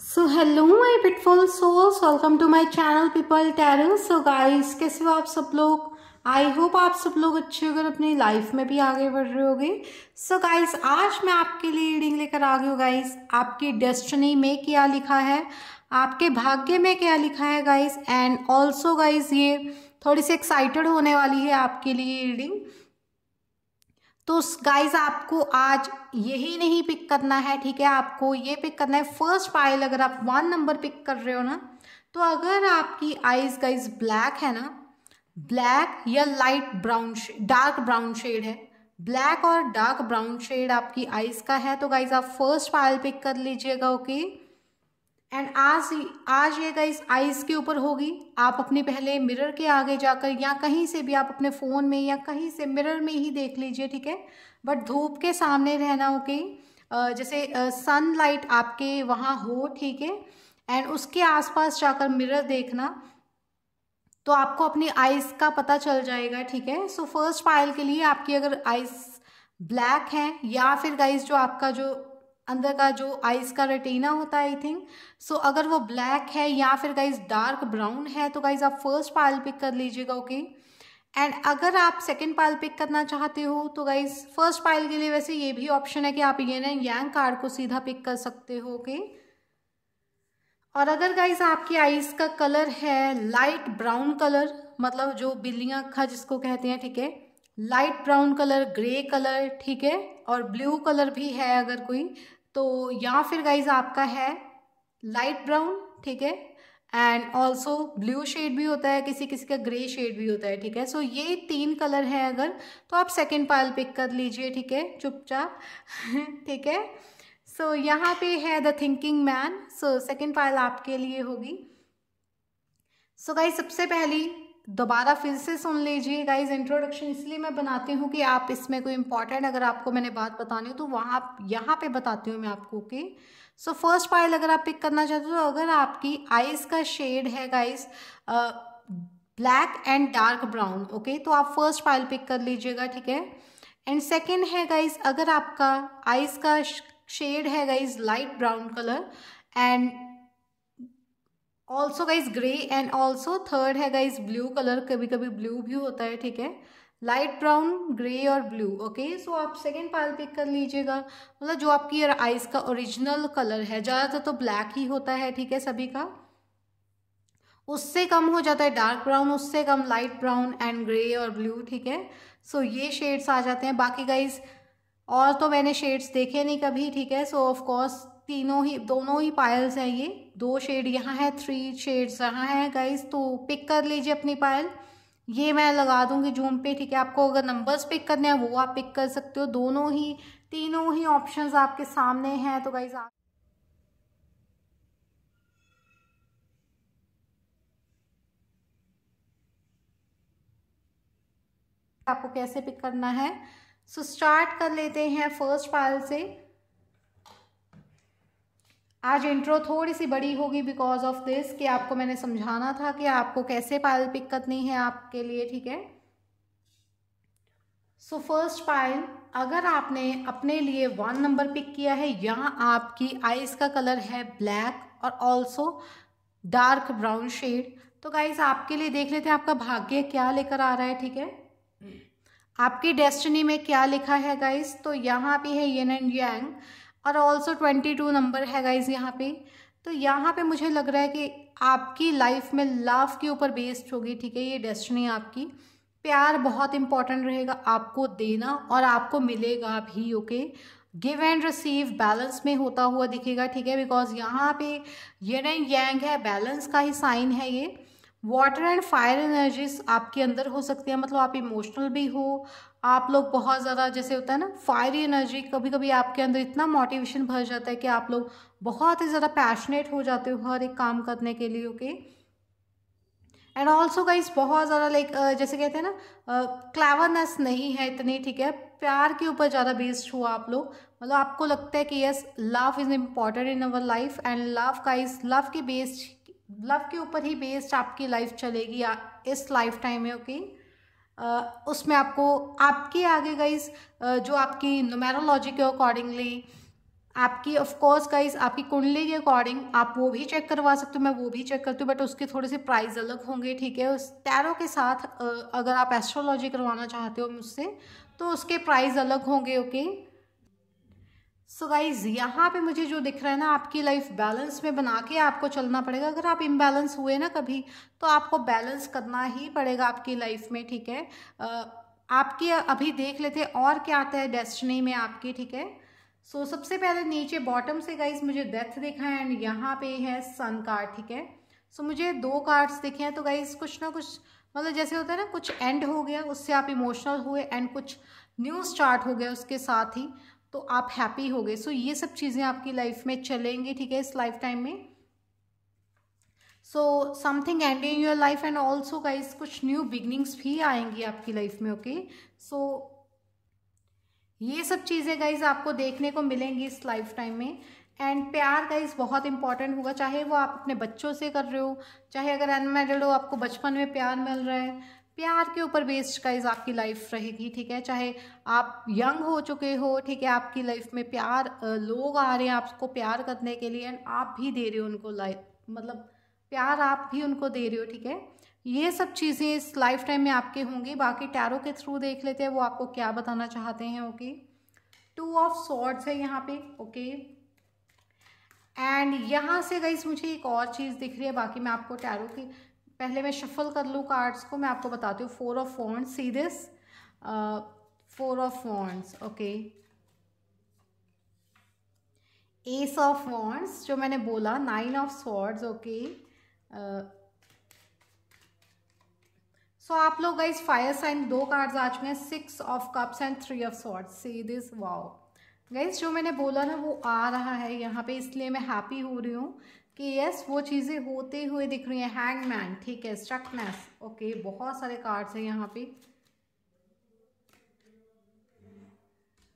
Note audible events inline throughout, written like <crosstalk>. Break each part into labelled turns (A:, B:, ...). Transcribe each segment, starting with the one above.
A: So hello my beautiful souls welcome to my channel people tarot so guys कैसे हो आप सब लोग? आई होप आप सब लोग अच्छे अगर अपनी लाइफ में भी आगे बढ़ रहे होगे। सो गाइस आज मैं आपके लिए रीडिंग लेकर आ गई हूँ गाइस आपकी डेस्टिनी में क्या लिखा है? आपके भाग्य में क्या लिखा है गाइस एंड ऑल्सो गाइस ये थोड़ी सी एक्साइटेड होने वाली है आपके लिए रीडिंग तो गाइज़ आपको आज यही नहीं पिक करना है, ठीक है आपको ये पिक करना है फ़र्स्ट पाइल अगर आप वन नंबर पिक कर रहे हो ना तो अगर आपकी आईज गाइज़ ब्लैक है ना ब्लैक या light brown dark brown shade है ब्लैक और डार्क ब्राउन शेड आपकी आईज का है तो गाइज़ आप फ़र्स्ट पाइल पिक कर लीजिएगा ओके okay? एंड आज आज ये गाइस आइज़ के ऊपर होगी। आप अपने पहले मिरर के आगे जाकर या कहीं से भी आप अपने फ़ोन में या कहीं से मिरर में ही देख लीजिए, ठीक है? बट धूप के सामने रहना ओके जैसे सनलाइट आपके वहाँ हो, ठीक है? एंड उसके आसपास जाकर मिरर देखना तो आपको अपनी आइज़ का पता चल जाएगा, ठीक है? सो फ़र्स्ट पायल के लिए आपकी अगर आइज़ ब्लैक है, या फिर गाइस जो आपका जो अंदर का जो आइस का रेटिना होता है आई थिंक सो अगर वो ब्लैक है या फिर गाइज़ डार्क ब्राउन है तो गाइज़ आप फ़र्स्ट पायल पिक कर लीजिएगा ओके एंड अगर आप सेकेंड पायल पिक करना चाहते हो तो गाइज़ फ़र्स्ट पायल के लिए वैसे ये भी ऑप्शन है कि आप ये ना यांग कार्ड को सीधा पिक कर सकते हो ओके और अगर गाइज़ आपकी आइस का कलर है लाइट ब्राउन कलर मतलब जो बिल्लियाँ खा जिसको कहते हैं, ठीक है? Light brown colour grey colour ठीक है? और ब्लू कलर भी है अगर कोई तो या फिर गाइज़ आपका है लाइट ब्राउन ठीक है? एंड ऑल्सो ब्लू शेड भी होता है किसी किसी का ग्रे शेड भी होता है ठीक है? सो so, ये तीन कलर है अगर तो आप सेकेंड पायल पिक कर लीजिए ठीक है? चुपचाप <laughs> ठीक है? सो so, यहाँ पे है the thinking man so second pile आपके लिए होगी। सो so, गाइज़ सबसे पहली दोबारा फिर से सुन लीजिए गाइज़ इंट्रोडक्शन इसलिए मैं बनाती हूँ कि आप इसमें कोई इंपॉर्टेंट अगर आपको मैंने बात बतानी हो तो वहाँ यहाँ पे बताती हूँ मैं आपको ओके सो फ़र्स्ट पाइल अगर आप पिक करना चाहते हो तो अगर आपकी आइज़ का शेड है guys black and dark brown okay तो आप फ़र्स्ट पाइल पिक कर लीजिएगा, ठीक है? एंड सेकेंड है गाइज़ अगर आपका आइज़ का शेड है guys light brown colour and also guys grey and also third है गाइज़ ब्लू कलर कभी कभी ब्लू भी होता है ठीक है? लाइट ब्राउन ग्रे और ब्लू ओके सो आप सेकेंड पायल पिक कर लीजिएगा। मतलब जो आपकी आइज़ का ओरिजिनल कलर है ज़्यादातर तो ब्लैक ही होता है ठीक है सभी का? उससे कम हो जाता है डार्क ब्राउन उससे कम लाइट ब्राउन एंड ग्रे और ब्लू ठीक है? सो so, ये शेड्स आ जाते हैं। बाकी गाइज़ और तो मैंने शेड्स देखे नहीं कभी ठीक है? सो ऑफ़ कोर्स तीनों ही दोनों ही पायल्स हैं ये। दो शेड यहाँ है थ्री शेड्स यहाँ है गाइस तो पिक कर लीजिए अपनी पायल ये मैं लगा दूँगी जूम पे ठीक है? आपको अगर नंबर्स पिक करने हैं वो आप पिक कर सकते हो। दोनों ही तीनों ही ऑप्शंस आपके सामने हैं तो गाइज़ आप आपको कैसे पिक करना है? सो so, स्टार्ट कर लेते हैं फ़र्स्ट पायल से। आज इंट्रो थोड़ी सी बड़ी होगी बिकॉज़ ऑफ़ दिस कि आपको मैंने समझाना था कि आपको कैसे पायल पिक करनी है आपके लिए, ठीक है? सो फ़र्स्ट पायल अगर आपने अपने लिए वन नंबर पिक किया है, यहाँ आपकी आइस का कलर है ब्लैक और ऑल्सो डार्क ब्राउन शेड तो गाइज़ आपके लिए देख लेते हैं आपका भाग्य क्या लेकर आ रहा है, ठीक है? आपकी डेस्टिनी में क्या लिखा है गाइस तो यहाँ पे है येन एंड यांग और ऑल्सो ट्वेंटी टू नंबर है गाइज़ यहाँ पे। तो यहाँ पे मुझे लग रहा है कि आपकी लाइफ में लव के ऊपर बेस्ड होगी, ठीक है? ये डेस्टिनी आपकी। प्यार बहुत इंपॉर्टेंट रहेगा आपको देना और आपको मिलेगा भी okay give and receive balance में होता हुआ दिखेगा, ठीक है? बिकॉज़ यहाँ पे ये एंड यंग है बैलेंस का ही साइन है ये। वाटर एंड फायर एनर्जीज आपके अंदर हो सकती है मतलब आप इमोशनल भी हो, आप लोग बहुत ज़्यादा जैसे होता है ना फायर एनर्जी कभी कभी आपके अंदर इतना मोटिवेशन भर जाता है कि आप लोग बहुत ही ज़्यादा पैशनेट हो जाते हो हर एक काम करने के लिए ओके एंड ऑल्सो गाइस बहुत ज़्यादा लाइक जैसे कहते हैं ना क्लेवरनेस नहीं है इतनी, ठीक है? प्यार के ऊपर ज़्यादा बेस्ड हुआ आप लोग मतलब आपको लगता है कि yes love is important in our life and love का लव के बेस्ड लव के ऊपर ही बेस्ड आपकी लाइफ चलेगी इस लाइफ टाइम में ओके उसमें आपको, आपके आगे गाइज़ जो आपकी न्यूमेरोलॉजी के अकॉर्डिंगली आपकी ऑफ़ कोर्स गाइस आपकी कुंडली के अकॉर्डिंग आप वो भी चेक करवा सकते हो, मैं वो भी चेक करती हूँ बट उसके थोड़े से प्राइस अलग होंगे, ठीक है? उस टैरो के साथ अगर आप एस्ट्रोलॉजी करवाना चाहते हो मुझसे तो उसके प्राइस अलग होंगे ओके सो गाइज़ यहाँ पे मुझे जो दिख रहा है ना आपकी लाइफ बैलेंस में बना के आपको चलना पड़ेगा। अगर आप इम्बैलेंस हुए ना कभी तो आपको बैलेंस करना ही पड़ेगा आपकी लाइफ में ठीक है? आपकी अभी देख लेते हैं और क्या आता है डेस्टिनी में आपकी ठीक है? सो so, सबसे पहले नीचे बॉटम से गाइज़ मुझे डेथ दिखा है एंड यहाँ पे है सन कार्ड ठीक है? सो so, मुझे दो कार्ड्स दिखे हैं तो गाइज़ कुछ ना कुछ मतलब जैसे होता है ना कुछ एंड हो गया उससे आप इमोशनल हुए एंड कुछ न्यू स्टार्ट हो गया उसके साथ ही। तो आप हैप्पी हो गए। सो ये सब चीज़ें आपकी लाइफ में चलेंगी ठीक है इस लाइफ टाइम में। So something and in your life and also guys कुछ न्यू बिगनिंग्स भी आएँगी आपकी लाइफ में ओके okay? सो so, ये सब चीज़ें गाइज़ आपको देखने को मिलेंगी इस लाइफ टाइम में। एंड प्यार गाइज़ बहुत इंपॉर्टेंट होगा। चाहे वो आप अपने बच्चों से कर रहे हो चाहे अगर अनमेरिड हो आपको बचपन में प्यार मिल रहा है प्यार के ऊपर बेस्ड गाइज़ आपकी लाइफ रहेगी, ठीक है? चाहे आप यंग हो चुके हो, ठीक है? आपकी लाइफ में प्यार लोग आ रहे हैं आपको प्यार करने के लिए एंड आप भी दे रहे हो उनको लाइफ मतलब प्यार आप भी उनको दे रहे हो, ठीक है? ये सब चीज़ें इस लाइफ टाइम में आपके होंगी। बाकी टैरो के थ्रू देख लेते हैं, वो आपको क्या बताना चाहते हैं ओके टू ऑफ़ सॉर्ड्स है यहाँ पे ओके एंड यहाँ से गई मुझे एक और चीज़ दिख रही है, बाकी मैं आपको टैरो की पहले मैं शफल कर लूँ कार्ड्स को, मैं आपको बताती हूँ four of phone see this four of phones okay ace of wands जो मैंने बोला nine of swords okay so आप लोग गाइस फायर साइन दो कार्ड्स आ चुके हैं six of cups and three of swords see this wow guys जो मैंने बोला ना, वो आ रहा है यहाँ पे, इसलिए मैं हैप्पी हो रही हूँ। कि यस वो चीज़ें होते हुए दिख रही हैं। हैंग मैन ठीक है स्ट्रकनेस ओके बहुत सारे कार्ड्स हैं यहाँ पे।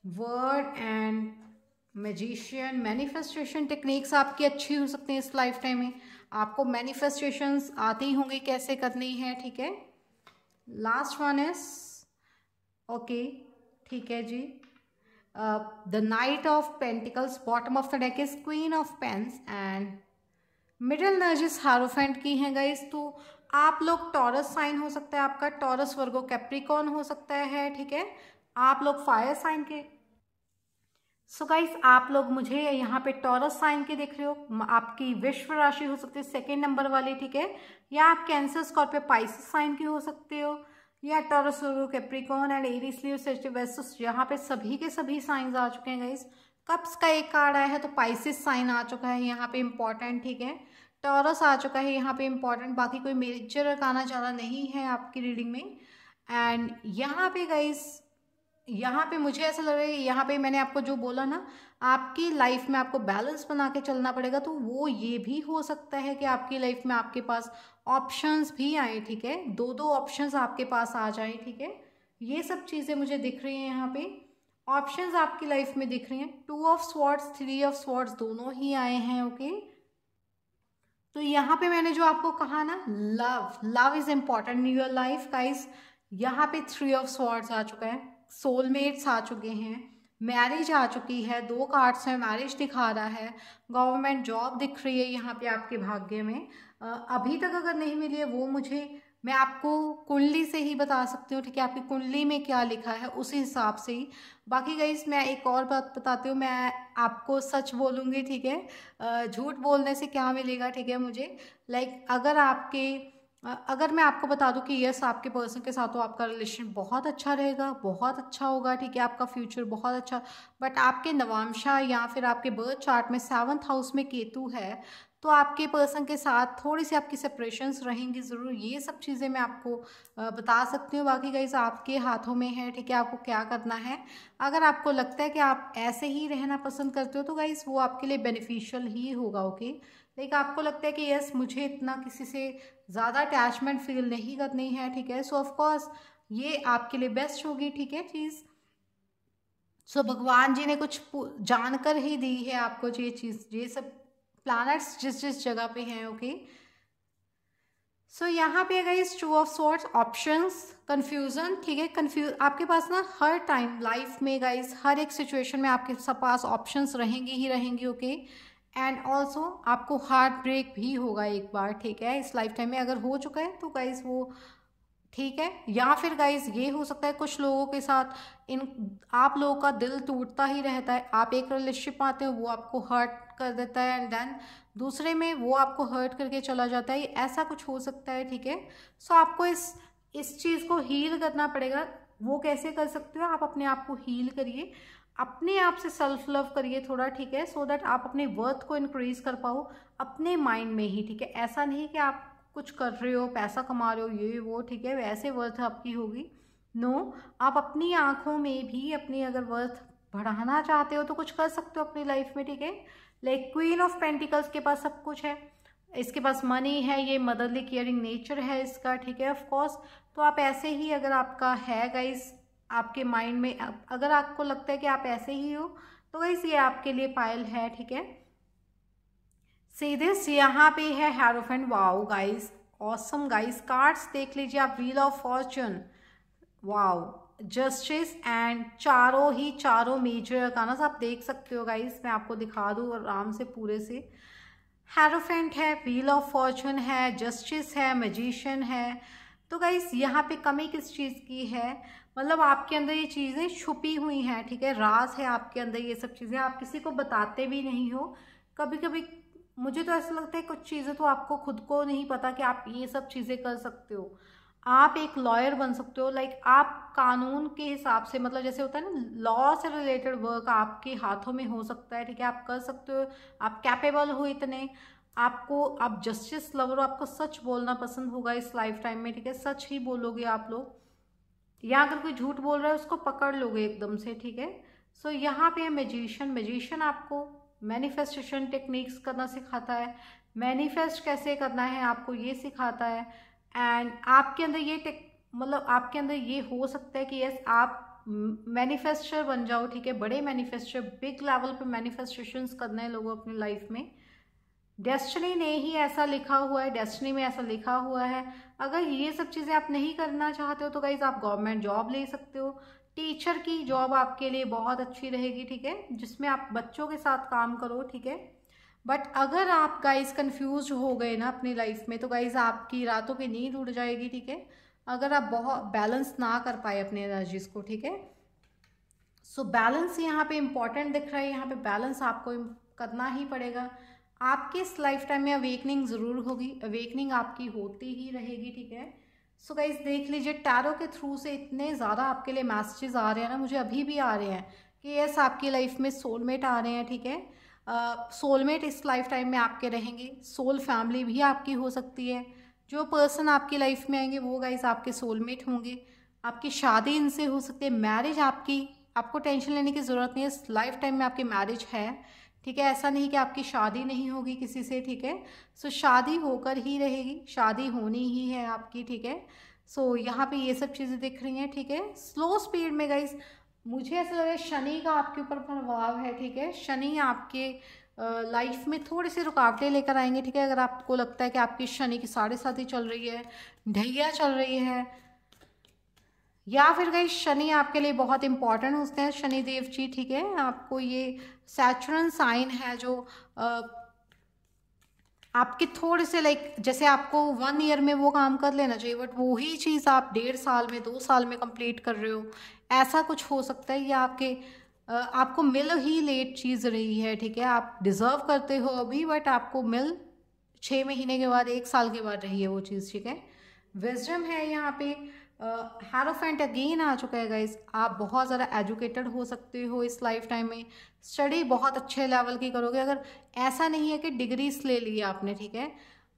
A: World and magician manifestation techniques आपकी अच्छी हो सकती हैं इस लाइफ टाइम में। आपको मैनिफेस्टेशंस आती होंगे, कैसे करनी है, ठीक है? लास्ट वन इज़ ओके ठीक है जी। The knight of pentacles bottom of the deck is queen of pentacles and middle Nargis hierophant की हैं गाइस तो आप लोग टॉरस साइन हो सकता है आपका, टॉरस वर्गो कैप्रिकॉन हो सकता है, ठीक है? आप लोग फायर साइन के। सो so गाइस आप लोग मुझे यहाँ पे टॉरस साइन के देख रहे हो आपकी विश्व राशि हो सकती है सेकेंड नंबर वाली, ठीक है? या आप कैंसर स्कॉर्पियो पाइसिस साइन के हो सकते हो, या Taurus Virgo Capricorn and Aries Leo यहाँ पे सभी के सभी साइंस आ चुके हैं गाइस कप्स का एक कार्ड आया है तो पाइसिस साइन आ चुका है यहाँ पे इंपॉर्टेंट ठीक है? टॉरस आ चुका है यहाँ पे इंपॉर्टेंट बाकी कोई मेजर आना ज़्यादा नहीं है आपकी रीडिंग में। एंड यहाँ पे गाइस यहाँ पे मुझे ऐसा लग रहा है यहाँ पे मैंने आपको जो बोला ना, आपकी लाइफ में आपको बैलेंस बना के चलना पड़ेगा तो वो ये भी हो सकता है कि आपकी लाइफ में आपके पास ऑप्शंस भी आए, ठीक है? दो दो ऑप्शंस आपके पास आ जाए, ठीक है? ये सब चीज़ें मुझे दिख रही हैं यहाँ पे। ऑप्शंस आपकी लाइफ में दिख रही हैं। Two of swords three of swords दोनों ही आए हैं ओके तो यहाँ पे मैंने जो आपको कहा ना love love is important in your life guys यहाँ पे थ्री ऑफ़ स्वॉर्ड्स आ चुका है सोलमेट्स आ चुके हैं मैरिज आ चुकी है, दो कार्ड्स में मैरिज दिखा रहा है गवर्नमेंट जॉब दिख रही है यहाँ पे आपके भाग्य में। अभी तक अगर नहीं मिली है, वो मुझे मैं आपको कुंडली से ही बता सकती हूँ, ठीक है? आपकी कुंडली में क्या लिखा है, उसी हिसाब से ही। बाकी गई मैं एक और बात बताती हूँ, मैं आपको सच बोलूँगी, ठीक है? झूठ बोलने से क्या मिलेगा, ठीक है, मुझे? लाइक अगर आपके अगर मैं आपको बता दूँ कि यस आपके पर्सन के साथ तो आपका रिलेशन बहुत अच्छा रहेगा, बहुत अच्छा होगा, ठीक है? आपका फ्यूचर बहुत अच्छा बट आपके नवामशा या फिर आपके बर्थ चार्ट में सेवन्थ हाउस में केतु है तो आपके पर्सन के साथ थोड़ी सी आपकी सेपरेशंस रहेंगी ज़रूर ये सब चीज़ें मैं आपको बता सकती हूँ। बाकी गाइज़ आपके हाथों में है ठीक है? आपको क्या करना है? अगर आपको लगता है कि आप ऐसे ही रहना पसंद करते हो तो गाइज़ वो आपके लिए बेनिफिशियल ही होगा ओके लाइक आपको लगता है कि यस मुझे इतना किसी से ज़्यादा अटैचमेंट फील नहीं करनी है ठीक है? सो ऑफकोर्स ये आपके लिए बेस्ट होगी ठीक है चीज़? सो so, भगवान जी ने कुछ जानकर ही दी है आपको ये चीज़ ये सब प्लानट्स जिस जिस जगह पे हैं ओके सो यहाँ पे इस two of swords options confusion ठीक है? कंफ्यूज आपके पास ना हर टाइम लाइफ में गाइस हर एक सिचुएशन में आपके सब पास ऑप्शंस रहेंगे ही रहेंगे ओके एंड ऑल्सो आपको हार्ट ब्रेक भी होगा एक बार, ठीक है? इस लाइफ टाइम में अगर हो चुका है तो गाइज़ वो ठीक है? या फिर गाइज़ ये हो सकता है कुछ लोगों के साथ, इन, आप लोगों का दिल टूटता ही रहता है। आप एक रिलेशनशिप आते हो, वो आपको हर्ट कर देता है एंड देन दूसरे में वो आपको हर्ट करके चला जाता है। ऐसा कुछ हो सकता है, ठीक है? सो आपको इस इस चीज़ को हील करना पड़ेगा। वो कैसे कर सकते हो? आप अपने आप को हील करिए। अपने आप से सेल्फ लव करिए थोड़ा, ठीक है? सो so दैट आप अपने वर्थ को इंक्रीज कर पाओ। अपने माइंड में ही, ठीक है? ऐसा नहीं कि आप कुछ कर रहे हो पैसा कमा रहे हो ये वो ठीक है वैसे वर्थ आपकी होगी। नो no, आप अपनी आँखों में भी अपनी अगर वर्थ बढ़ाना चाहते हो तो कुछ कर सकते हो अपनी लाइफ में ठीक है? लाइक क्वीन ऑफ़ पेंटिकल्स के पास सब कुछ है। इसके पास मनी है ये मदरली केयरिंग नेचर है इसका ठीक है ऑफ़ कोर्स तो आप ऐसे ही अगर आपका है गाइस आपके माइंड में अगर आपको लगता है कि आप ऐसे ही हो तो गाइस ये आपके लिए पायल है ठीक है? सी दिस यहाँ पे है hierophant wow guys awesome guys cards देख लीजिए आप. Wheel of fortune wow justice and चारों ही चारों मेजर गाना आप देख सकते हो गाइस मैं आपको दिखा दूँ आराम से, पूरे से. हेरोफेंट है व्हील ऑफ़ फॉर्चून है जस्टिस है मजिशियन है. तो गाइस यहाँ पे कमी किस चीज़ की है? मतलब आपके अंदर ये चीज़ें छुपी हुई हैं, ठीक है? राज है आपके अंदर ये सब चीज़ें. आप किसी को बताते भी नहीं हो. कभी कभी मुझे तो ऐसा लगता है कुछ चीज़ें तो आपको खुद को नहीं पता कि आप ये सब चीज़ें कर सकते हो। आप एक लॉयर बन सकते हो लाइक आप कानून के हिसाब से मतलब जैसे होता है ना लॉ से रिलेटेड वर्क आपके हाथों में हो सकता है ठीक है? आप कर सकते हो आप कैपेबल हो इतने। आपको आप जस्टिस लवर हो आपको सच बोलना पसंद होगा इस लाइफ टाइम में ठीक है? सच ही बोलोगे आप लोग। या अगर कोई झूठ बोल रहा है उसको पकड़ लोगे एकदम से ठीक है? सो so, यहाँ पे है मेजिशियन मेजिशियन आपको मैनिफेस्टेशन टेक्निक्स करना सिखाता है। मैनिफेस्ट कैसे करना है, आपको ये सिखाता है। एंड आपके अंदर ये टेक मतलब आपके अंदर ये हो सकता है कि यस आप मैनिफेस्टर बन जाओ, ठीक है? बड़े मैनिफेस्टर, बिग लेवल पे मैनिफेस्टेशंस करने हैं लोगों अपनी लाइफ में। डेस्टिनी ने ही ऐसा लिखा हुआ है, डेस्टिनी में ऐसा लिखा हुआ है। अगर ये सब चीज़ें आप नहीं करना चाहते हो तो गाइज़ आप गवर्नमेंट जॉब ले सकते हो। टीचर की जॉब आपके लिए बहुत अच्छी रहेगी, ठीक है? जिसमें आप बच्चों के साथ काम करो, ठीक है? बट अगर आप गाइज़ कंफ्यूज हो गए ना अपनी लाइफ में तो गाइज़ आपकी रातों की नींद उड़ जाएगी, ठीक है? अगर आप बहुत बैलेंस ना कर पाए अपने एनर्जीज को, ठीक है? सो बैलेंस यहाँ पे इंपॉर्टेंट दिख रहा है, यहाँ पे बैलेंस आपको करना ही पड़ेगा। आपके इस लाइफ टाइम में अवेकनिंग ज़रूर होगी अवेकनिंग आपकी होती ही रहेगी, ठीक है? सो so गाइज़ देख लीजिए टैरो के थ्रू से इतने ज़्यादा आपके लिए मैसेजेस आ रहे हैं ना मुझे अभी भी आ रहे हैं कि यस आपकी लाइफ में सोलमेट आ रहे हैं ठीक है? सोलमेट uh, इस लाइफ टाइम में आपके रहेंगे सोल फैमिली भी आपकी हो सकती है। जो पर्सन आपकी लाइफ में आएँगे वो गाइज़ आपके सोलमेट होंगे। आपकी शादी इनसे हो सकती है मैरिज आपकी आपको टेंशन लेने की ज़रूरत नहीं है इस लाइफ टाइम में आपकी मैरिज है। ठीक है? ऐसा नहीं कि आपकी शादी नहीं होगी किसी से, ठीक है? सो शादी होकर ही रहेगी। शादी होनी ही है आपकी, ठीक है? सो यहाँ पे ये सब चीज़ें दिख रही हैं, ठीक है? स्लो स्पीड में गई मुझे ऐसा लग रहा है शनि का आपके ऊपर प्रभाव है, ठीक है? शनि आपके लाइफ में थोड़ी सी रुकावटें लेकर आएँगे, ठीक है? अगर आपको लगता है कि आपकी शनि की साढ़े साथ चल रही है, ढैया चल रही है या फिर गई शनि आपके लिए बहुत इंपॉर्टेंट होते हैं शनि देव जी, ठीक है? आपको ये सैचुरन साइन है जो आपके थोड़े से लाइक जैसे आपको वन ईयर में वो काम कर लेना चाहिए बट वही चीज़ आप डेढ़ साल में, दो साल में कंप्लीट कर रहे हो। ऐसा कुछ हो सकता है, या आपके आपको मिल ही लेट चीज़ रही है, ठीक है? आप डिज़र्व करते हो अभी बट आपको मिल छः महीने के बाद, एक साल के बाद रही है वो चीज़, ठीक है? विजडम है यहाँ पे हैरोफेंट अगेन आ चुका है गाइज़ आप बहुत ज़्यादा एजुकेटेड हो सकते हो इस लाइफ टाइम में. स्टडी बहुत अच्छे लेवल की करोगे. अगर ऐसा नहीं है कि डिग्रीज ले ली आपने, ठीक है?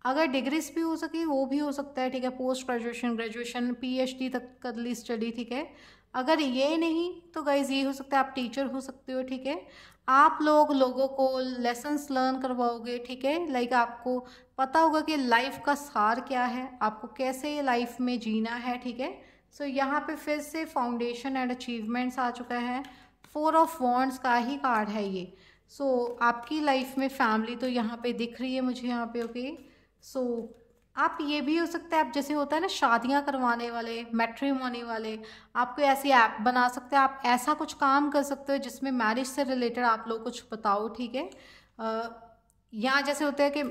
A: अगर डिग्रीज भी हो सके, वो भी हो सकता है, ठीक है? पोस्ट ग्रेजुएशन ग्रेजुएशन पीएचडी तक कर ली स्टडी ठीक है? अगर ये नहीं तो गाइज़ ये हो सकता है आप टीचर हो सकते हो, ठीक है? आप लोग लोगों को लेसन्स लर्न करवाओगे ठीक है? लाइक आपको पता होगा कि लाइफ का सार क्या है आपको कैसे लाइफ में जीना है ठीक है? सो so, यहाँ पे फिर से फाउंडेशन एंड अचीवमेंट्स आ चुका है। फोर ऑफ़ वॉन्ट्स का ही कार्ड है ये। सो so, आपकी लाइफ में फैमिली तो यहाँ पे दिख रही है मुझे यहाँ पे ओके सो आप ये भी हो सकता है आप जैसे होता है ना शादियाँ करवाने वाले मैट्रीमोनी वाले आप कोई ऐसी ऐप बना सकते हैं आप ऐसा कुछ काम कर सकते हो जिसमें मैरिज से रिलेटेड आप लोग कुछ बताओ ठीक है? यहाँ जैसे होते हैं कि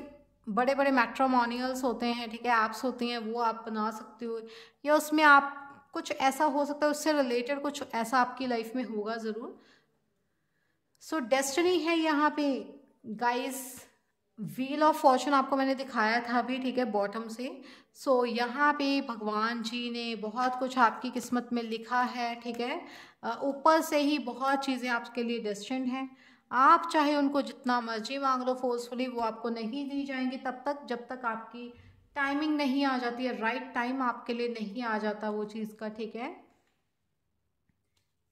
A: बड़े बड़े मैट्रोमोनियल्स होते हैं ठीक है ऐप्स होती हैं वो आप बना सकते हो या उसमें आप कुछ ऐसा हो सकता है उससे रिलेटेड कुछ ऐसा आपकी लाइफ में होगा ज़रूर। सो so, डेस्टनी है यहाँ पे गाइस व्हील ऑफ़ फॉर्चून आपको मैंने दिखाया था अभी ठीक है बॉटम से। सो so, यहाँ पे भगवान जी ने बहुत कुछ आपकी किस्मत में लिखा है ठीक है। ऊपर से ही बहुत चीज़ें आपके लिए डेस्टेंड हैं। आप चाहे उनको जितना मर्ज़ी मांग लो फोर्सफुली वो आपको नहीं दी जाएँगी तब तक जब तक आपकी टाइमिंग नहीं आ जाती है राइट टाइम आपके लिए नहीं आ जाता वो चीज़ का ठीक है।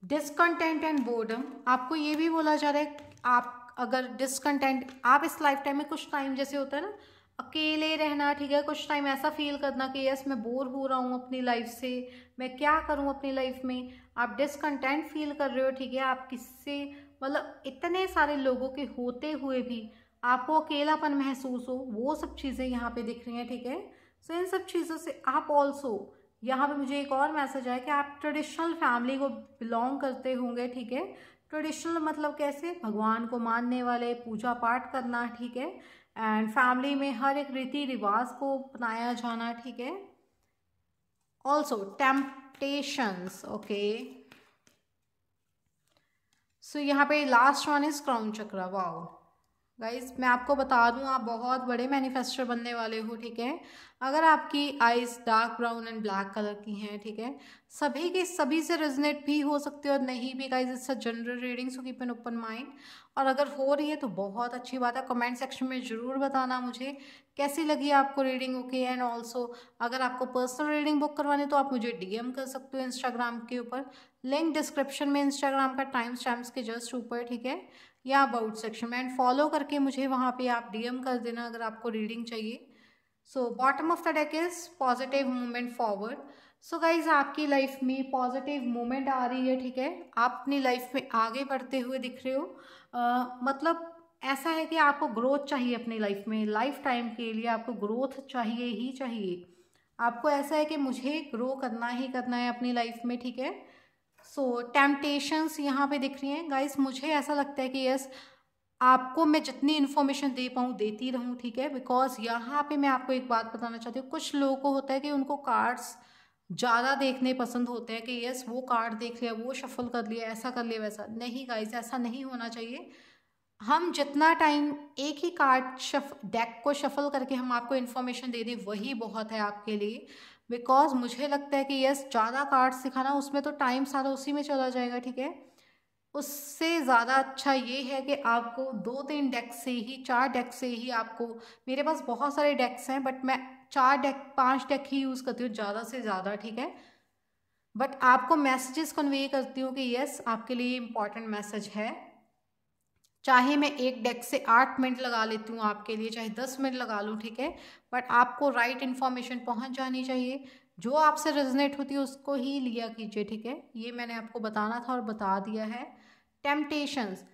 A: डिसकंटेंट एंड बोर्डम आपको ये भी बोला जा रहा है आप अगर डिसकंटेंट आप इस लाइफ टाइम में कुछ टाइम जैसे होता है ना, अकेले रहना, ठीक है, कुछ टाइम ऐसा फील करना कि यस मैं बोर हो रहा हूँ अपनी लाइफ से, मैं क्या करूँ अपनी लाइफ में? आप डिसकंटेंट फील कर रहे हो, ठीक है, आप किससे मतलब इतने सारे लोगों के होते हुए भी आपको अकेलापन महसूस हो, वो सब चीज़ें यहाँ पे दिख रही हैं, ठीक है? सो इन सब चीज़ों से आप ऑल्सो यहाँ पे मुझे एक और मैसेज आया कि आप ट्रेडिशनल फैमिली को बिलोंग करते होंगे, ठीक है? ट्रेडिशनल मतलब कैसे? भगवान को मानने वाले, पूजा पाठ करना, ठीक है? एंड फैमिली में हर एक रीति रिवाज को अपनाया जाना, ठीक है? ऑल्सो टेम्पटेशंस ओके सो यहाँ पे last one is crown chakra wow guys मैं आपको बता दूँ, आप बहुत बड़े मैन्युफेस्टर बनने वाले हो, ठीक है? अगर आपकी eyes dark brown and black colour की हैं, ठीक है? सभी के सभी से रेजनेट भी हो सकते हो, और नहीं भी guys it's a general reading so keep an open mind और अगर हो रही है तो बहुत अच्छी बात है। कमेंट सेक्शन में ज़रूर बताना मुझे, कैसी लगी आपको रीडिंग ओके एंड ऑल्सो अगर आपको पर्सनल रीडिंग बुक करवानी तो आप मुझे डीएम कर सकते हो इंस्टाग्राम के ऊपर। लिंक डिस्क्रिप्शन में इंस्टाग्राम का टाइम स्टैम्प्स के जस्ट ऊपर, ठीक है? या अबाउट सेक्शन में एंड फॉलो करके मुझे वहाँ पे आप डीएम कर देना अगर आपको रीडिंग चाहिए. So bottom of the deck is positive movement forward so guys आपकी लाइफ में पॉजिटिव मूवमेंट आ रही है ठीक है? आप अपनी लाइफ में आगे बढ़ते हुए दिख रहे हो। uh, मतलब ऐसा है कि आपको ग्रोथ चाहिए अपनी लाइफ में। लाइफ टाइम के लिए आपको ग्रोथ चाहिए ही चाहिए। आपको ऐसा है कि मुझे ग्रो करना ही करना है अपनी लाइफ में ठीक है? सो टेम्पटेशंस यहाँ पे दिख रही हैं। गाइस मुझे ऐसा लगता है कि यस आपको मैं जितनी इन्फॉर्मेशन दे पाऊँ, देती रहूँ, ठीक है? बिकॉज़ यहाँ पे मैं आपको एक बात बताना चाहती हूँ। कुछ लोगों को होता है कि उनको कार्ड्स ज़्यादा देखने पसंद होते हैं कि यस वो कार्ड देख लिया, वो शफल कर लिया, ऐसा कर लिया, वैसा। नहीं गाइज़ ऐसा नहीं होना चाहिए। हम जितना टाइम एक ही कार्ड शफ डेक को शफल करके हम आपको इन्फॉर्मेशन दे दें, वही बहुत है आपके लिए। बिकॉज़ मुझे लगता है कि यस ज़्यादा कार्ड्स सिखाना उसमें तो टाइम सारा उसी में चला जाएगा, ठीक है? उससे ज़्यादा अच्छा ये है कि आपको दो तीन डेक से ही, चार डेक से ही आपको, मेरे पास बहुत सारे डेक्स हैं बट मैं चार डेक पाँच डेक ही यूज़ करती हूँ, ज़्यादा से ज़्यादा, ठीक है? बट आपको मैसेजेस कन्वे करती हूँ कि यस आपके लिए इंपॉर्टेंट मैसेज है। चाहे मैं एक डेक से आठ मिनट लगा लेती हूँ आपके लिए चाहे दस मिनट लगा लूँ ठीक है? बट आपको राइट इन्फॉर्मेशन पहुँच जानी चाहिए। जो आपसे रेजनेट होती है उसको ही लिया कीजिए ठीक है? ये मैंने आपको बताना था और बता दिया है। टेम्पटेशंस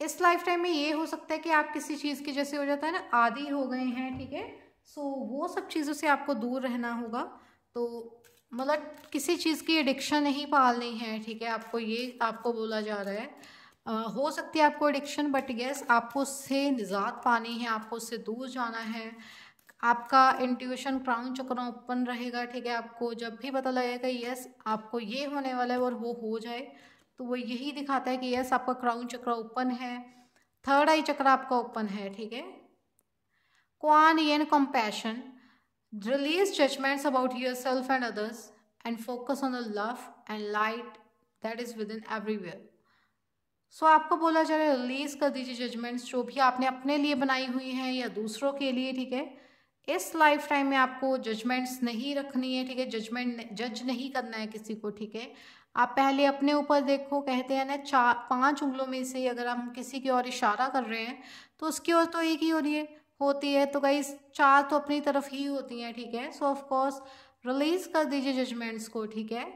A: इस लाइफ टाइम में ये हो सकता है कि आप किसी चीज़ की जैसे हो जाता है ना आदि हो गए हैं ठीक है? सो so, वो सब चीज़ों से आपको दूर रहना होगा। तो मतलब किसी चीज़ की एडिक्शन नहीं पालनी है ठीक है? आपको ये आपको बोला जा रहा है। हो सकती है आपको एडिक्शन बट यस आपको उससे निजात पानी है, आपको उससे दूर जाना है। आपका इंट्यूशन क्राउन चक्र ओपन रहेगा, ठीक है? आपको जब भी पता लगेगा यस आपको ये होने वाला है और वो हो जाए तो वो यही दिखाता है कि यस आपका क्राउन चक्र ओपन है। थर्ड आई चक्र आपका ओपन है, ठीक है? Kuan Yin compassion release judgments about yourself and others and focus on the love and light that is within everywhere so आपको बोला जा रहा है रिलीज़ कर दीजिए जजमेंट्स जो भी आपने अपने लिए बनाई हुई हैं या दूसरों के लिए, ठीक है? इस लाइफ टाइम में आपको जजमेंट्स नहीं रखनी है, ठीक है? जजमेंट जज नहीं करना है किसी को, ठीक है? आप पहले अपने ऊपर देखो, कहते हैं ना चार पाँच उंगलों में से अगर हम किसी की ओर इशारा कर रहे हैं तो उसकी ओर तो एक ही हो रही है होती है तो कई चार तो अपनी तरफ़ ही होती हैं, ठीक है? सो ऑफ़ कोर्स रिलीज़ कर दीजिए जजमेंट्स को, ठीक है?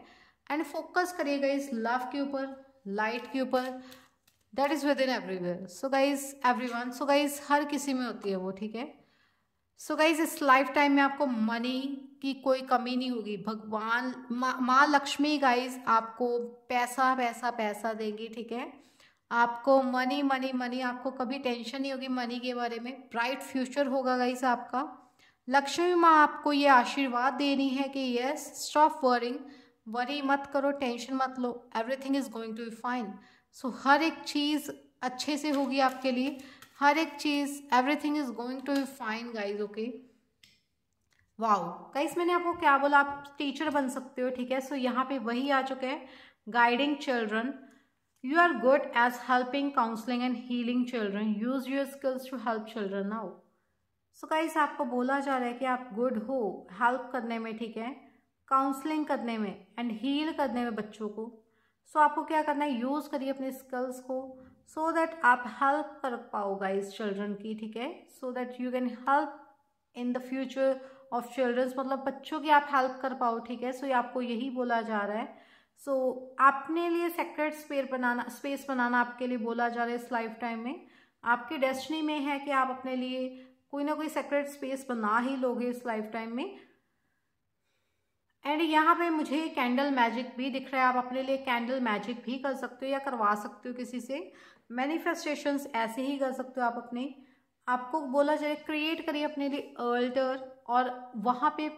A: एंड फोकस करिएगा इस लव के ऊपर लाइट के ऊपर that is within everywhere so guys everyone so guys हर किसी में होती है वो, ठीक है? सो गाइज़ इस लाइफ टाइम में आपको मनी की कोई कमी नहीं होगी। भगवान, माँ लक्ष्मी गाइज़ आपको पैसा पैसा पैसा देंगी, ठीक है? आपको मनी मनी मनी आपको कभी टेंशन नहीं होगी मनी के बारे में। ब्राइट फ्यूचर होगा गाइज़ आपका। लक्ष्मी माँ आपको ये आशीर्वाद देनी है कि यस स्टॉप वरिंग वरी मत करो टेंशन मत लो। Everything is going to be fine so हर एक चीज़ अच्छे से होगी आपके लिए। हर एक चीज़ everything is going to fine guys okay wow guys मैंने आपको क्या बोला? आप टीचर बन सकते हो ठीक है? सो so, यहाँ पे वही आ चुके हैं guiding children you are good at helping counselling and healing children use your skills to help children now so guys आपको बोला जा रहा है कि आप गुड हो हेल्प करने में ठीक है? काउंसलिंग करने में एंड हील करने में बच्चों को। सो आपको क्या करना है? यूज़ करिए अपने स्किल्स को सो so दैट आप हेल्प कर पाओ गाइस चिल्ड्रन की ठीक है? So that you can help in the future of childrens मतलब बच्चों की आप हेल्प कर पाओ ठीक है? सो so, आपको यही बोला जा रहा है। सो so, अपने लिए सेक्रेट स्पेस बनाना स्पेस बनाना आपके लिए बोला जा रहा है इस लाइफ टाइम में। आपके डेस्टिनी में है कि आप अपने लिए कोई ना कोई सेक्रेट स्पेस बना ही लोगे इस लाइफ टाइम में। एंड यहाँ पे मुझे कैंडल मैजिक भी दिख रहा है। आप अपने लिए कैंडल मैजिक भी कर सकते हो या करवा सकते हो किसी से। मैनिफेस्टेशंस ऐसे ही कर सकते हो आप अपने। आपको बोला जाए क्रिएट करिए अपने लिए अल्टर और वहाँ पे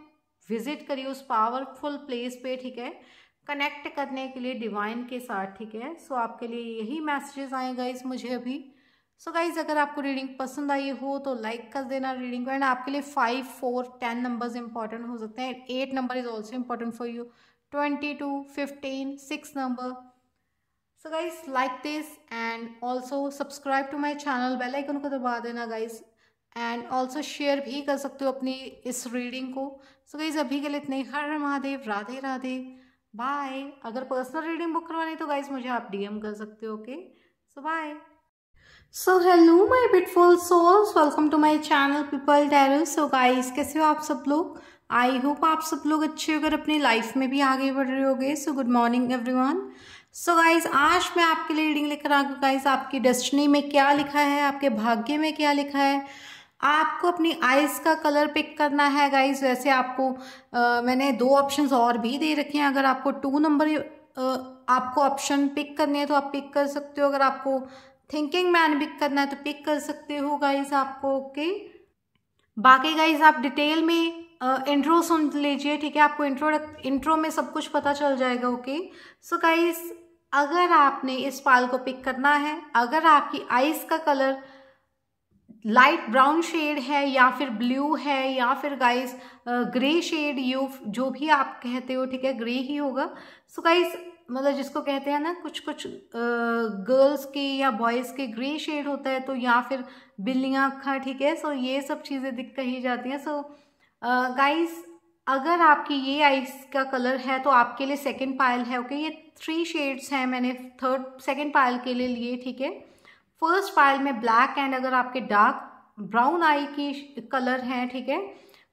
A: विज़िट करिए उस पावरफुल प्लेस पे, ठीक है? कनेक्ट करने के लिए डिवाइन के साथ, ठीक है? सो आपके लिए यही मैसेजेस आएगा इस मुझे अभी। सो so गाइज़ अगर आपको रीडिंग पसंद आई हो तो लाइक कर देना रीडिंग को। एंड आपके लिए five four ten numbers important हो सकते हैं। Eight number is also important for you twenty two fifteen six number so guys like this and also subscribe to my channel bell icon को दबा देना guys and also share भी कर सकते हो अपनी इस रीडिंग को। सो so गाइज़ अभी के लिए इतने हर महादेव। राधे राधे। बाय अगर पर्सनल रीडिंग बुक करवानी तो गाइज़ मुझे आप डीएम कर सकते हो okay so bye so hello my beautiful souls welcome to my channel people tarot so guys कैसे हो आप सब लोग? आई होप आप सब लोग अच्छे होकर अपनी लाइफ में भी आगे बढ़ रहे होगे. So good morning everyone so guys आज मैं आपके लिए रीडिंग लेकर आ गई गाइस आपकी डेस्टिनी में क्या लिखा है? आपके भाग्य में क्या लिखा है? आपको अपनी आइज़ का कलर पिक करना है गाइज़ वैसे आपको आ, मैंने दो ऑप्शंस और भी दे रखे हैं. अगर आपको टू नंबर आपको ऑप्शन पिक करने हैं तो आप पिक कर सकते हो. अगर आपको थिंकिंग मैन पिक करना है तो पिक कर सकते हो गाइज़ आपको ओके बाकी गाइज़ आप डिटेल में इंट्रो सुन लीजिए, ठीक है? आपको इंट्रो इंट्रो में सब कुछ पता चल जाएगा ओके सो गाइज़ अगर आपने इस पाल को पिक करना है, अगर आपकी आइस का कलर लाइट ब्राउन शेड है, या फिर ब्लू है, या फिर गाइस ग्रे शेड यू जो भी आप कहते हो, ठीक है? ग्रे ही होगा। सो so गाइस मतलब जिसको कहते हैं ना कुछ कुछ गर्ल्स के या बॉयज़ के ग्रे शेड होता है तो या फिर बिल्लियाँ अखा ठीक है? सो ये सब चीज़ें दिख कही जाती हैं। सो गाइस अगर आपकी ये आइस का कलर है तो आपके लिए सेकंड पायल है ओके ये थ्री शेड्स हैं मैंने थर्ड सेकंड पायल के लिए लिए, ठीक है? फ़र्स्ट पायल में ब्लैक एंड अगर आपके डार्क ब्राउन आई की कलर हैं, ठीक है?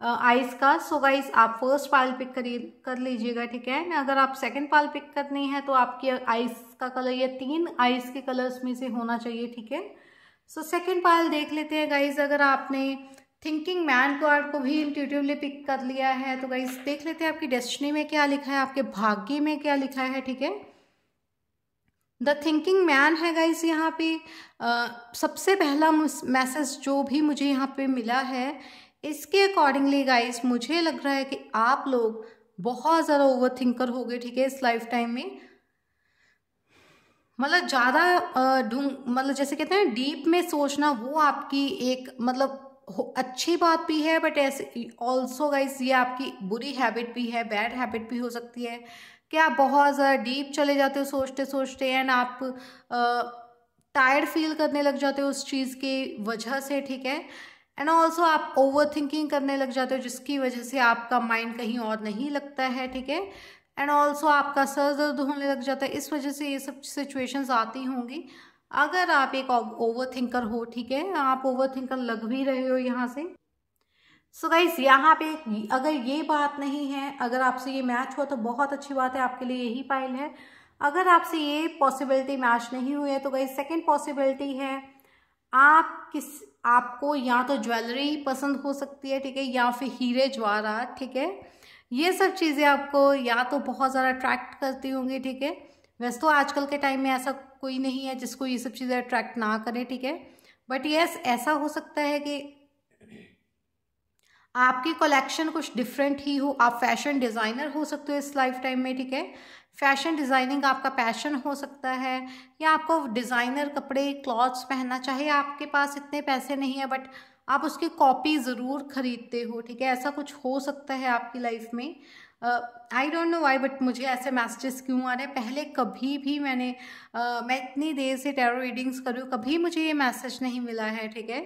A: आइस का। सो गाइस आप फ़र्स्ट पाल पिक करिए कर लीजिएगा, ठीक है? अगर आप सेकंड पाल पिक करनी है तो आपकी आइस का कलर या तीन आइस के कलर्स में से होना चाहिए, ठीक है? सो सेकंड पाल देख लेते हैं गाइस अगर आपने थिंकिंग मैन कार्ड को भी इंट्यूटिवली पिक कर लिया है तो गाइस देख लेते हैं आपकी डेस्टिनी में क्या लिखा है, आपके भाग्य में क्या लिखा है, ठीक है? द थिंकिंग मैन है गाइस यहाँ पे सबसे पहला मैसेज जो भी मुझे यहाँ पे मिला है इसके अकॉर्डिंगली गाइस मुझे लग रहा है कि आप लोग बहुत ज़्यादा ओवर थिंकर हो गए, ठीक है, इस लाइफ टाइम में। मतलब ज़्यादा ढूंढ मतलब जैसे कहते हैं डीप में सोचना वो आपकी एक मतलब अच्छी बात भी है बट ऐसे ऑल्सो गाइस ये आपकी बुरी हैबिट भी है बैड हैबिट भी हो सकती है, कि आप बहुत ज़्यादा डीप चले जाते हो सोचते सोचते एंड आप टायर्ड फील करने लग जाते हो उस चीज़ की वजह से, ठीक है? एंड ऑल्सो आप ओवर थिंकिंग करने लग जाते हो, जिसकी वजह से आपका माइंड कहीं और नहीं लगता है, ठीक है? एंड ऑल्सो आपका सर दर्द होने लग जाता है, इस वजह से ये सब सिचुएशंस आती होंगी। अगर आप एक ओवर थिंकर हो, ठीक है? आप ओवर थिंकर लग भी रहे हो यहाँ से। सो गाइस यहाँ पे अगर ये बात नहीं है, अगर आपसे ये मैच हुआ तो बहुत अच्छी बात है, आपके लिए यही पाइल है। अगर आपसे ये पॉसिबिलिटी मैच नहीं हुई है तो गाइस सेकेंड पॉसिबिलिटी है, आप किस आपको या तो ज्वेलरी ही पसंद हो सकती है, ठीक है, या फिर हीरे जवाहरात ठीक है। ये सब चीज़ें आपको या तो बहुत ज़्यादा अट्रैक्ट करती होंगी, ठीक है। वैसे तो आजकल के टाइम में ऐसा कोई नहीं है जिसको ये सब चीज़ें अट्रैक्ट ना करें, ठीक है। बट यस ऐसा हो सकता है कि आपकी कलेक्शन कुछ डिफरेंट ही हो। आप फ़ैशन डिज़ाइनर हो सकते हो इस लाइफ टाइम में, ठीक है। फ़ैशन डिज़ाइनिंग आपका पैशन हो सकता है या आपको डिज़ाइनर कपड़े क्लॉथ्स पहनना चाहे आपके पास इतने पैसे नहीं है बट आप उसकी कॉपी ज़रूर ख़रीदते हो ठीक है? ऐसा कुछ हो सकता है आपकी लाइफ में। I don't know why but मुझे ऐसे मैसेजेस क्यों आ रहे हैं? पहले कभी भी मैंने uh, मैं इतनी देर से टेरो रीडिंग्स कर रही कभी मुझे ये मैसेज नहीं मिला है ठीक है?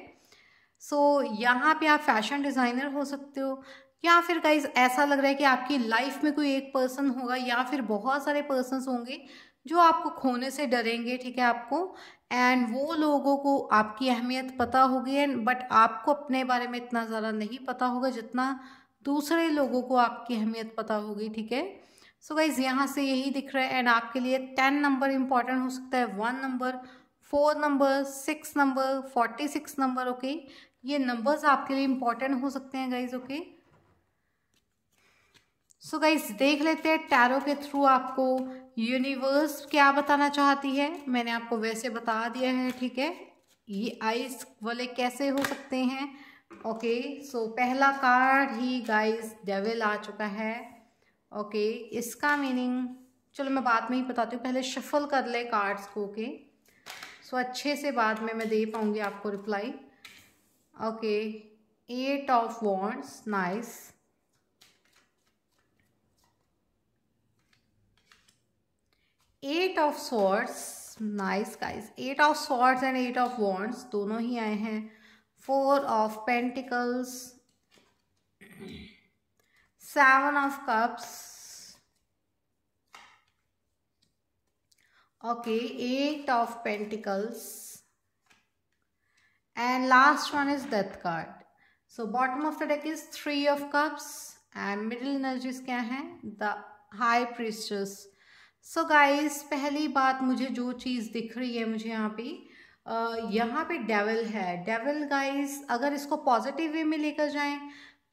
A: सो so, यहाँ पे आप फ़ैशन डिज़ाइनर हो सकते हो या फिर गाइज़ ऐसा लग रहा है कि आपकी लाइफ में कोई एक पर्सन होगा या फिर बहुत सारे पर्सन होंगे जो आपको खोने से डरेंगे, ठीक है आपको? एंड वो लोगों को आपकी अहमियत पता होगी एंड बट आपको अपने बारे में इतना ज़्यादा नहीं पता होगा जितना दूसरे लोगों को आपकी अहमियत पता होगी, ठीक है? सो गाइज़ यहाँ से यही दिख रहा है एंड आपके लिए टेन नंबर इंपॉर्टेंट हो सकता है one number four number six number forty six number okay ये नंबर्स आपके लिए इंपॉर्टेंट हो सकते हैं guys okay so so guys देख लेते हैं टैरो के थ्रू आपको यूनिवर्स क्या बताना चाहती है। मैंने आपको वैसे बता दिया है, ठीक है? ये आइस वाले कैसे हो सकते हैं? ओके सो पहला कार्ड ही गाइस डेविल आ चुका है। ओके इसका मीनिंग चलो मैं बाद में ही बताती हूँ, पहले शफल कर ले कार्ड्स को ओके सो अच्छे से बाद में मैं दे पाऊँगी आपको reply okay eight of wands nice eight of swords nice guys eight of swords and eight of wands दोनों ही आए हैं. Four of pentacles seven of cups okay eight of pentacles and last one is death card so bottom of the deck is three of cups and middle energies क्या है? The high priestess so guys, पहली बात मुझे जो चीज़ दिख रही है मुझे यहाँ पे यहाँ पे डेवल है। डेवल गाइस अगर इसको पॉजिटिव वे में लेकर जाएँ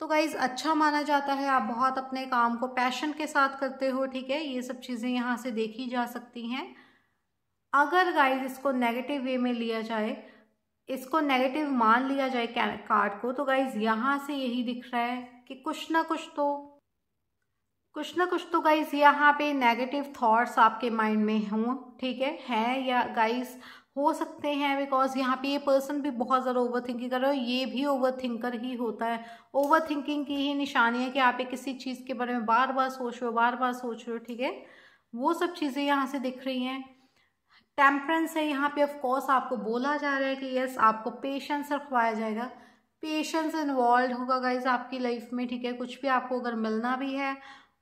A: तो गाइज़ अच्छा माना जाता है। आप बहुत अपने काम को पैशन के साथ करते हो, ठीक है? ये सब चीज़ें यहाँ से देखी जा सकती हैं। अगर गाइज़ इसको नेगेटिव वे में लिया जाए, इसको नेगेटिव मान लिया जाए कार्ड को तो गाइज़ यहाँ से यही दिख रहा है कि कुछ ना कुछ तो कुछ ना कुछ तो गाइज़ यहाँ पे नेगेटिव थॉट्स आपके माइंड में हों, ठीक है? है या गाइज़ हो सकते हैं बिकॉज़ यहाँ पे ये पर्सन भी बहुत ज़्यादा ओवर थिंकिंग कर रहे हो ये भी ओवर थिंकर ही होता है। ओवर थिंकिंग की ही निशानी है कि आप किसी चीज़ के बारे में बार बार सोच रहे हो बार बार सोच रहे हो, ठीक है? वो सब चीज़ें यहाँ से दिख रही हैं। टेम्परेंस है यहाँ पे ऑफ़ कोर्स आपको बोला जा रहा है कि यस आपको पेशेंस रखवाया जाएगा। पेशेंस इन्वॉल्व होगा गाइज़ आपकी लाइफ में, ठीक है? कुछ भी आपको अगर मिलना भी है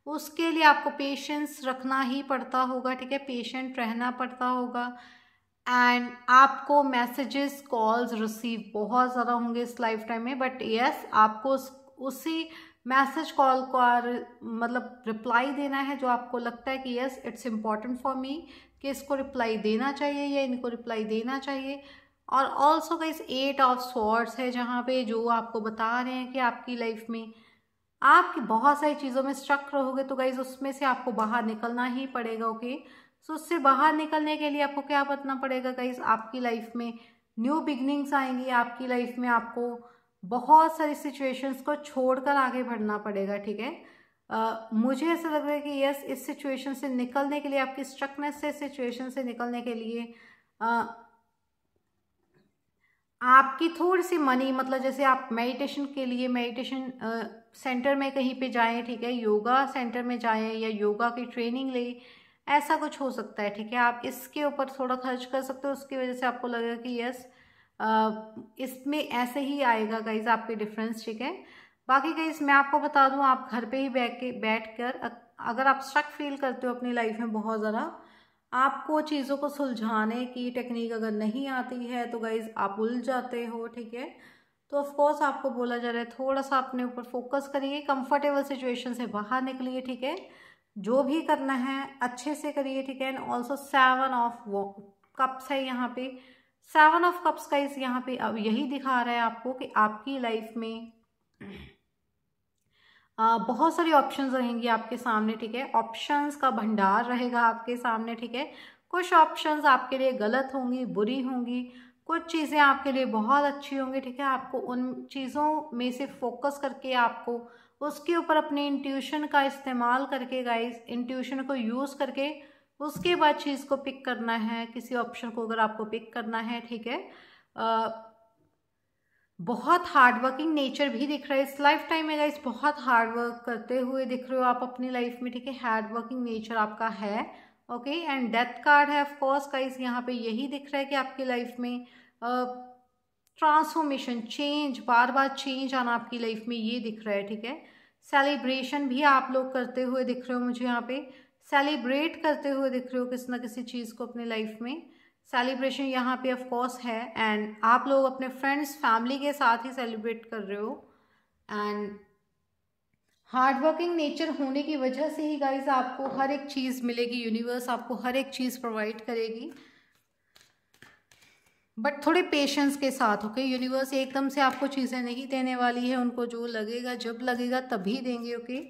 A: उसके लिए आपको पेशेंस रखना ही पड़ता होगा, ठीक है? पेशेंट रहना पड़ता होगा। एंड आपको मैसेजेस कॉल्स रिसीव बहुत ज़्यादा होंगे इस लाइफ टाइम में बट यस आपको उस, उसी मैसेज कॉल को मतलब रिप्लाई देना है जो आपको लगता है कि yes it's important for me कि इसको रिप्लाई देना चाहिए या इनको रिप्लाई देना चाहिए। और ऑल्सो का इस एट ऑफ़ सॉर्ट्स है जहाँ पे जो आपको बता रहे हैं कि आपकी लाइफ में आपकी बहुत सारी चीज़ों में स्ट्रक रहोगे तो गाइज़ उसमें से आपको बाहर निकलना ही पड़ेगा ओके सो उससे बाहर निकलने के लिए आपको क्या करना पड़ेगा गाइज़ आपकी लाइफ में न्यू बिगनिंग्स आएँगी आपकी लाइफ में आपको बहुत सारी सिचुएशंस को छोड़कर आगे बढ़ना पड़ेगा ठीक है? uh, मुझे ऐसा लग रहा है कि यस इस सिचुएशन से निकलने के लिए आपकी स्ट्रकनेस से सिचुएशन से निकलने के लिए uh, आपकी थोड़ी सी मनी मतलब जैसे आप मेडिटेशन के लिए मेडिटेशन सेंटर में कहीं पे जाएँ, ठीक है? योगा सेंटर में जाएँ या योगा की ट्रेनिंग लें, ऐसा कुछ हो सकता है, ठीक है? आप इसके ऊपर थोड़ा खर्च कर सकते हो, उसकी वजह से आपको लगेगा कि यस इसमें ऐसे ही आएगा गाइज़ आपके डिफरेंस ठीक है? बाकी गाइज़ मैं आपको बता दूँ, आप घर पे ही बैठ के बैठ कर अगर आप स्ट्रक फील करते हो अपनी लाइफ में बहुत ज़्यादा, आपको चीज़ों को सुलझाने की टेक्निक अगर नहीं आती है तो गाइज़ आप उलझ जाते हो, ठीक है? तो ऑफकोर्स आपको बोला जा रहा है थोड़ा सा अपने ऊपर फोकस करिए कंफर्टेबल सिचुएशन से बाहर निकलिए ठीक है? जो भी करना है अच्छे से करिए ठीक है? And also seven of cups है यहाँ पे। सेवन ऑफ़ कप्स का इस यहाँ पे अब यही दिखा रहा है आपको कि आपकी लाइफ में आ, बहुत सारी ऑप्शंस रहेंगी आपके सामने ठीक है? ऑप्शंस का भंडार रहेगा आपके सामने ठीक है? कुछ ऑप्शंस आपके लिए गलत होंगी बुरी होंगी कुछ चीज़ें आपके लिए बहुत अच्छी होंगी ठीक है? आपको उन चीज़ों में से फोकस करके आपको उसके ऊपर अपने इंट्यूशन का इस्तेमाल करके गाइस इंट्यूशन को यूज़ करके उसके बाद चीज़ को पिक करना है। किसी ऑप्शन को अगर आपको पिक करना है ठीक है? आ, बहुत हार्ड वर्किंग नेचर भी दिख रहा है। इस लाइफ टाइम में गाइस बहुत हार्ड वर्क करते हुए दिख रहे हो आप अपनी लाइफ में ठीक है? हार्ड वर्किंग नेचर आपका है। ओके एंड डेथ कार्ड है ऑफ़ कोर्स गाइस यहाँ पे यही दिख रहा है कि आपकी लाइफ में ट्रांसफॉर्मेशन चेंज बार बार चेंज आना आपकी लाइफ में ये दिख रहा है, ठीक है? सेलिब्रेशन भी आप लोग करते हुए दिख रहे हो मुझे यहाँ पे। सेलिब्रेट करते हुए दिख रहे हो किसी ना किसी चीज़ को अपनी लाइफ में। सेलिब्रेशन यहाँ पे ऑफ़ कोर्स है एंड आप लोग अपने फ्रेंड्स फैमिली के साथ ही सेलिब्रेट कर रहे हो। एंड हार्ड वर्किंग नेचर होने की वजह से ही गाइज़ आपको हर एक चीज़ मिलेगी यूनिवर्स आपको हर एक चीज़ प्रोवाइड करेगी। बट थोड़े पेशेंस के साथ ओके यूनिवर्स एकदम से आपको चीज़ें नहीं देने वाली है, उनको जो लगेगा, जब लगेगा तभी देंगे ओके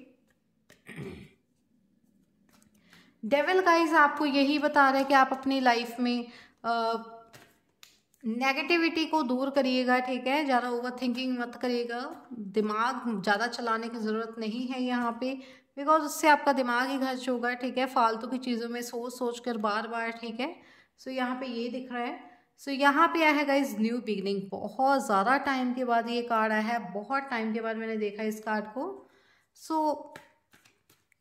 A: डेवल गाइज़ आपको यही बता रहे हैं कि आप अपनी लाइफ में नेगेटिविटी को दूर करिएगा ठीक है? ज़्यादा ओवर थिंकिंग मत करिएगा। दिमाग ज़्यादा चलाने की ज़रूरत नहीं है यहाँ पे बिकॉज़ उससे आपका दिमाग ही खर्च होगा ठीक है? फालतू की चीज़ों में सोच सोच कर बार बार ठीक है? सो so, यहाँ पे ये दिख रहा है। सो so, यहाँ पे आया है गाइज़ न्यू बिगनिंग बहुत ज़्यादा टाइम के बाद ये कार्ड आया है। बहुत टाइम के बाद मैंने देखा इस कार्ड को। सो so,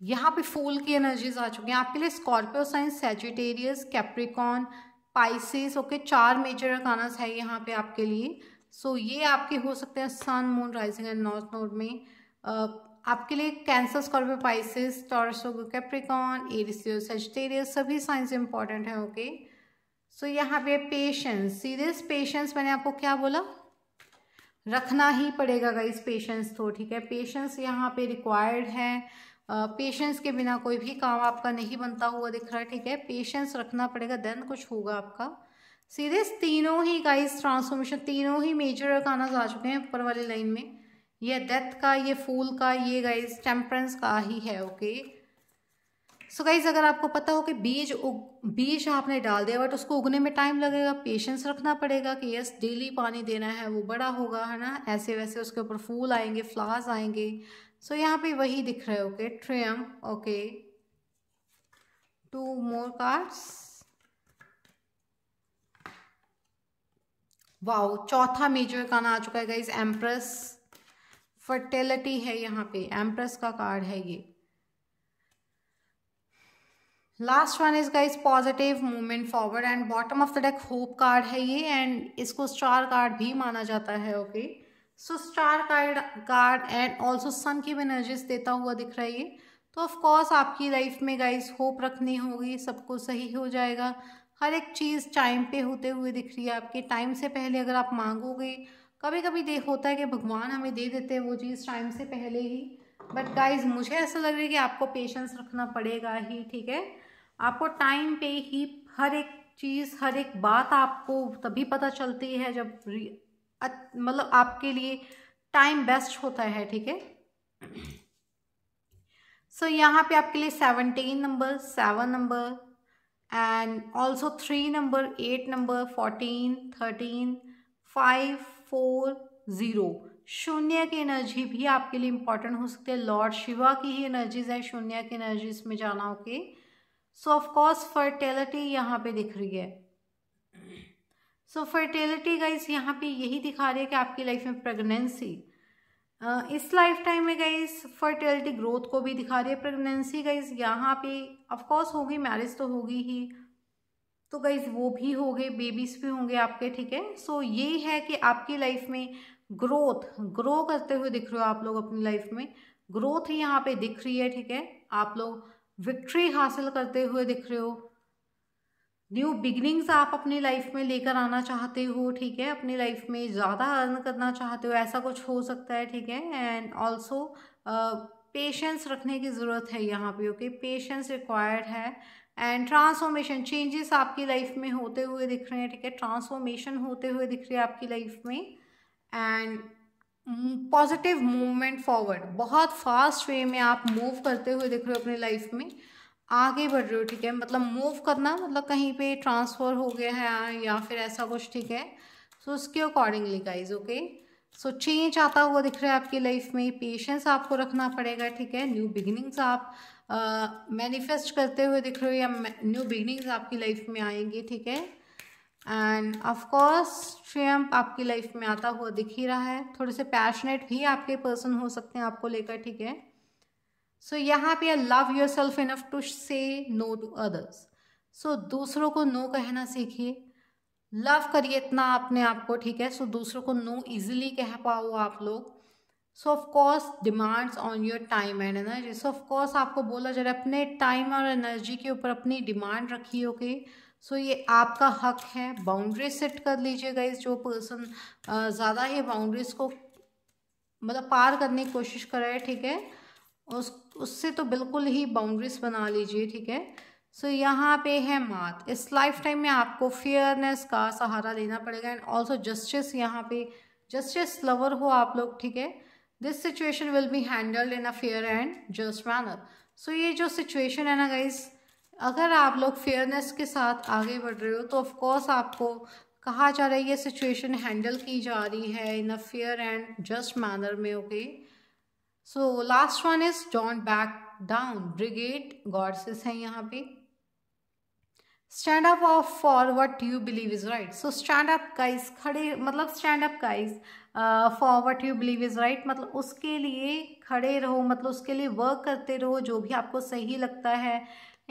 A: यहाँ पे फूल की एनर्जीज आ चुकी हैं। आपके लिए Scorpio signs Sagittarius Capricorn Pisces okay चार मेजर अकानस है यहाँ पे आपके लिए। सो so, ये आपके हो सकते हैं sun moon rising and north node में। uh, आपके लिए cancer Scorpio Pisces Taurus Capricorn Aries Sagittarius सभी साइंस इंपॉर्टेंट है ओके सो यहाँ पे पेशेंस सीरियस पेशेंस मैंने आपको क्या बोला? रखना ही पड़ेगा गाइस पेशेंस तो ठीक है? पेशेंस यहाँ पे रिक्वायर्ड है। पेशेंस के बिना कोई भी काम आपका नहीं बनता हुआ दिख रहा है, ठीक है? पेशेंस रखना पड़ेगा देन कुछ होगा आपका। सीरियस तीनों ही गाइस ट्रांसफॉर्मेशन तीनों ही मेजर अकानस आ चुके हैं ऊपर वाली लाइन में। ये डेथ का, ये फूल का, ये गाइस टेम्परेंस का ही है ओके सो so गाइज़ अगर आपको पता हो कि बीज उग, बीज आपने डाल दिया बट उसको उगने में टाइम लगेगा पेशेंस रखना पड़ेगा कि यस डेली पानी देना है, वो बड़ा होगा, है ना? ऐसे वैसे उसके ऊपर फूल आएँगे फ्लावर्स आएँगे। सो so, यहाँ पे वही दिख रहा okay Triumf okay two more cards wow चौथा मेजर का आ चुका है गाइज़ एम्प्रेस फर्टिलिटी है यहाँ पे. एम्प्रेस का कार्ड है ये. Last one is guys positive movement forward and bottom of the deck hope card है ये एंड इसको स्टार कार्ड भी माना जाता है okay okay? So star card card and also sun की भी एनर्जीज देता हुआ दिख रहा है ये। तो ऑफकोर्स आपकी लाइफ में गाइस होप रखनी होगी, सब कुछ सही हो जाएगा। हर एक चीज़ टाइम पे होते हुए दिख रही है आपके। टाइम से पहले अगर आप मांगोगे कभी कभी देख होता है कि भगवान हमें दे देते हैं वो चीज़ टाइम से पहले ही। बट गाइज़ मुझे ऐसा लग रहा है कि आपको पेशेंस रखना पड़ेगा ही, ठीक है? आपको टाइम पे ही हर एक चीज़, हर एक बात आपको तभी पता चलती है जब मतलब आपके लिए टाइम बेस्ट होता है, ठीक है? सो यहाँ पे आपके लिए seventeen number seven number and also three number eight number fourteen thirteen five four zero शून्य की एनर्जी भी आपके लिए इंपॉर्टेंट हो सकती है। लॉर्ड शिवा की ही एनर्जीज है, शून्य की एनर्जीज में जाना okay so of course fertility यहाँ पे दिख रही है। सो फर्टिलिटी गाइस यहाँ पे यही दिखा रही है कि आपकी लाइफ में प्रेगनेंसी इस लाइफ टाइम में गाइस फर्टिलिटी ग्रोथ को भी दिखा रही है। प्रेगनेंसी गाइस यहाँ पे ऑफकोर्स होगी मैरिज तो होगी ही। तो गाइज़ वो भी हो गए बेबीज भी होंगे आपके, ठीक है? सो ये है कि आपकी लाइफ में ग्रोथ ग्रो करते हुए दिख रहे हो आप लोग अपनी लाइफ में। ग्रोथ यहाँ पे दिख रही है, ठीक है? आप लोग विक्ट्री हासिल करते हुए दिख रहे हो। न्यू बिगनिंग्स आप अपनी लाइफ में लेकर आना चाहते हो, ठीक है? अपनी लाइफ में ज़्यादा अर्न करना चाहते हो, ऐसा कुछ हो सकता है, ठीक है? एंड ऑल्सो पेशेंस रखने की ज़रूरत है यहाँ पे ओके पेशेंस रिक्वायर्ड है। एंड ट्रांसफॉर्मेशन चेंजेस आपकी लाइफ में होते हुए दिख रहे हैं, ठीक है? ट्रांसफॉर्मेशन होते हुए दिख रही है आपकी लाइफ में। एंड पॉजिटिव मूवमेंट फॉरवर्ड बहुत फास्ट वे में आप मूव करते हुए दिख रहे हो अपनी लाइफ में। आगे बढ़ रहे हो ठीक है? मतलब मूव करना मतलब कहीं पे ट्रांसफ़र हो गया है या फिर ऐसा कुछ ठीक है? सो उसके accordingly guys okay so change आता हुआ दिख रहा है आपकी लाइफ में पेशेंस आपको रखना पड़ेगा ठीक है? न्यू बिगिनिंग्स आप मैनिफेस्ट uh, करते हुए दिख रहे हो या न्यू बिगिनिंग्स आपकी लाइफ में आएँगी ठीक है? एंड ऑफकोर्स ट्रियम्प आपकी लाइफ में आता हुआ दिख ही रहा है। थोड़े से पैशनेट भी आपके पर्सन हो सकते हैं आपको लेकर ठीक है? सो so, यहाँ पे love yourself enough to say no to others so दूसरों को नो कहना सीखिए। लव करिए इतना अपने आप को ठीक है? सो so, दूसरों को नो इजीली कह पाओ आप लोग। So of course demands on your time and energy so of course आपको बोला जा रहा है अपने टाइम और एनर्जी के ऊपर अपनी डिमांड रखिए ओके okay? सो so, ये आपका हक है। बाउंड्री सेट कर लीजिएगा इस जो पर्सन ज़्यादा ही बाउंड्रीज को मतलब पार करने की कोशिश कर रहा है ठीक है? उस उससे तो बिल्कुल ही बाउंड्रीज बना लीजिए ठीक है? सो so, यहाँ पे है मात इस लाइफ टाइम में आपको फेयरनेस का सहारा लेना पड़ेगा एंड ऑल्सो जस्टिस यहाँ पे जस्टिस लवर हो आप लोग ठीक है? This situation will be handled in a fair and just manner so ये जो सिचुएशन है ना गाइज़ अगर आप लोग फेयरनेस के साथ आगे बढ़ रहे हो तो ऑफकोर्स आपको कहा जा रहा है ये सिचुएशन हैंडल की जा रही है in a fair and just manner में okay so last one is don't back down Brigid goddesses हैं यहाँ पे। Stand up of for what you believe is right so stand up guys खड़े मतलब stand up guys for what you believe is right मतलब उसके लिए खड़े रहो मतलब उसके लिए वर्क करते रहो, जो भी आपको सही लगता है।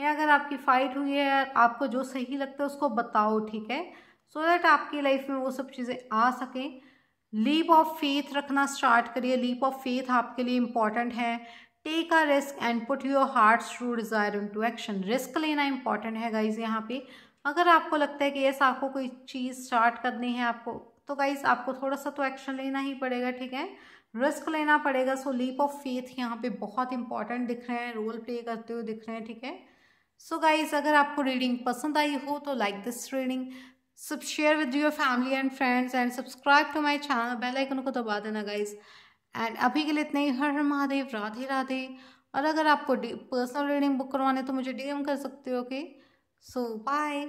A: या अगर आपकी फ़ाइट हुई है, आपको जो सही लगता है उसको बताओ, ठीक है? सो so दैट आपकी लाइफ में वो सब चीज़ें आ सकें। लीप ऑफ़ फेथ रखना स्टार्ट करिए। लीप ऑफ़ फेथ आपके लिए इंपॉर्टेंट है। Take a risk and put your heart through desire into action risk लेना इंपॉर्टेंट है गाइज़ यहाँ पे। अगर आपको लगता है कि ऐसा आपको कोई चीज़ स्टार्ट करनी है आपको तो गाइज़ आपको थोड़ा सा तो एक्शन लेना ही पड़ेगा, ठीक है? रिस्क लेना पड़ेगा। सो लीप ऑफ़ फेथ यहाँ पे बहुत इंपॉर्टेंट दिख रहे हैं। रोल प्ले करते हुए दिख रहे हैं, ठीक है? सो गाइज़ अगर आपको रीडिंग पसंद आई हो तो लाइक दिस रीडिंग सब share with your family and friends and subscribe to my channel bell icon को दबा देना गाइज़ एंड अभी के लिए इतने ही। हर हर महादेव। राधे राधे। और अगर आपको पर्सनल रीडिंग बुक करवाने तो मुझे डीएम कर सकते हो ओके सो बाय